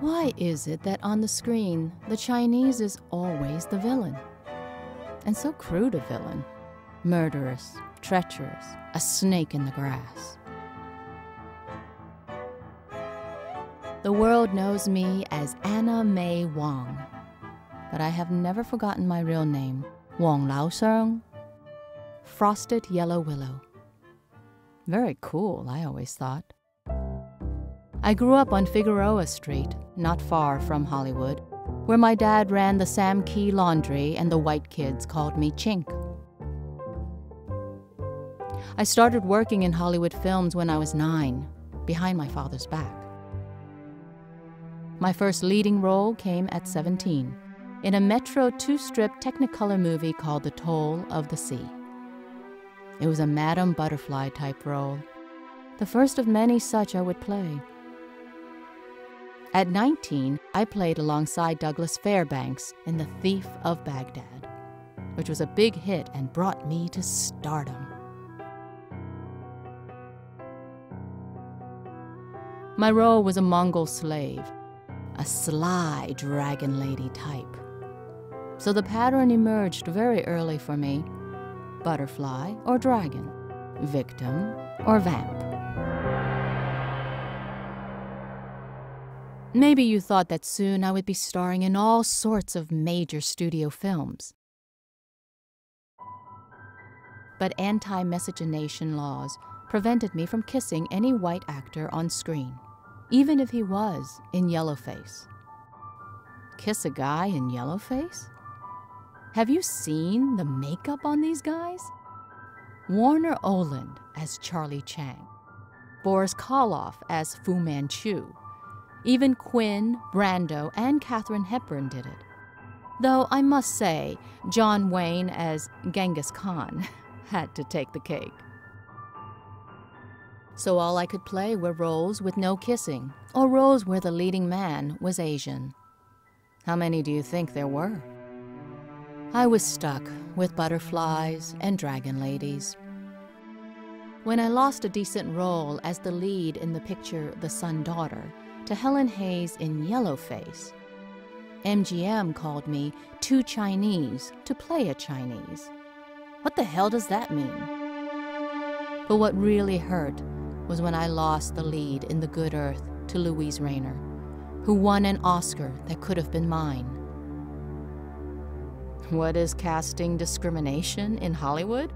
Why is it that on the screen, the Chinese is always the villain? And so crude a villain murderous, treacherous, a snake in the grass. The world knows me as Anna May Wong, but I have never forgotten my real name, Wong Liu Tsong, Frosted Yellow Willow. Very cool, I always thought. I grew up on Figueroa Street, not far from Hollywood, where my dad ran the Sam Kee Laundry and the white kids called me Chink. I started working in Hollywood films when I was nine, behind my father's back. My first leading role came at 17 in a Metro two strip Technicolor movie called The Toll of the Sea. It was a Madame Butterfly type role, the first of many such I would play. At 19, I played alongside Douglas Fairbanks in The Thief of Bagdad, which was a big hit and brought me to stardom. My role was a Mongol slave, a sly dragon lady type. So the pattern emerged very early for me butterfly or dragon, victim or vamp. Maybe you thought that soon I would be starring in all sorts of major studio films. But anti miscegenation laws prevented me from kissing any white actor on screen, even if he was in yellowface. Kiss a guy in yellowface? Have you seen the makeup on these guys? Warner Oland as Charlie Chan, Boris Karloff as Fu Manchu, even Quinn, Brando, and Katharine Hepburn did it. Though I must say, John Wayne as Genghis Khan had to take the cake. So all I could play were roles with no kissing, or roles where the leading man was Asian. How many do you think there were? I was stuck with butterflies and dragon ladies. When I lost a decent role as the lead in the picture The Son-Daughter, to Helen Hayes in Yellowface. MGM called me too Chinese to play a Chinese. What the hell does that mean? But what really hurt was when I lost the lead in The Good Earth to Luise Rainer, who won an Oscar that could have been mine. What is casting discrimination in Hollywood?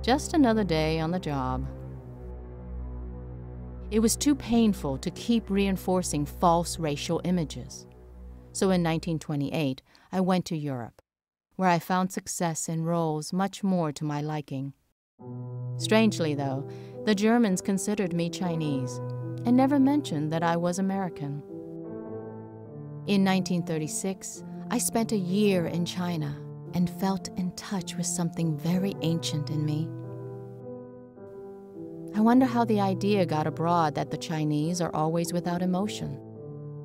Just another day on the job. It was too painful to keep reinforcing false racial images. So in 1928, I went to Europe, where I found success in roles much more to my liking. Strangely, though, the Germans considered me Chinese and never mentioned that I was American. In 1936, I spent a year in China and felt in touch with something very ancient in me. I wonder how the idea got abroad that the Chinese are always without emotion.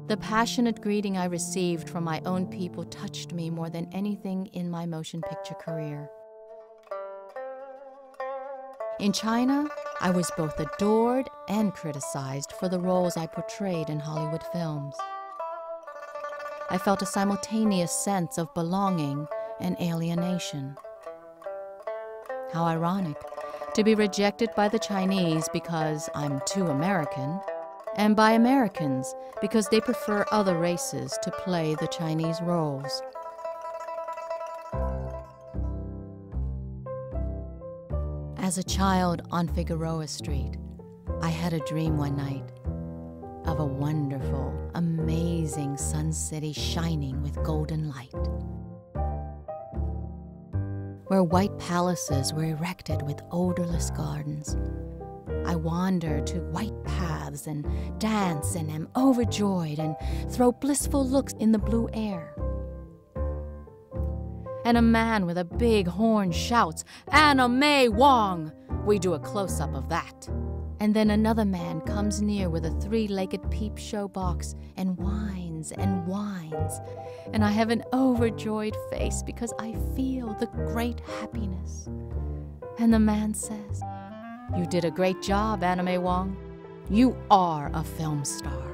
The passionate greeting I received from my own people touched me more than anything in my motion picture career. In China, I was both adored and criticized for the roles I portrayed in Hollywood films. I felt a simultaneous sense of belonging and alienation. How ironic to be rejected by the Chinese because I'm too American, and by Americans because they prefer other races to play the Chinese roles. As a child on Figueroa Street, I had a dream one night of a wonderful, amazing sun city shining with golden light where white palaces were erected with odorless gardens. I wander to white paths and dance and am overjoyed and throw blissful looks in the blue air. And a man with a big horn shouts, Anna May Wong! We do a close up of that. And then another man comes near with a three legged peep show box and whines and whines. And I have an overjoyed face because I feel the great happiness. And the man says, You did a great job, May Wong. You are a film star.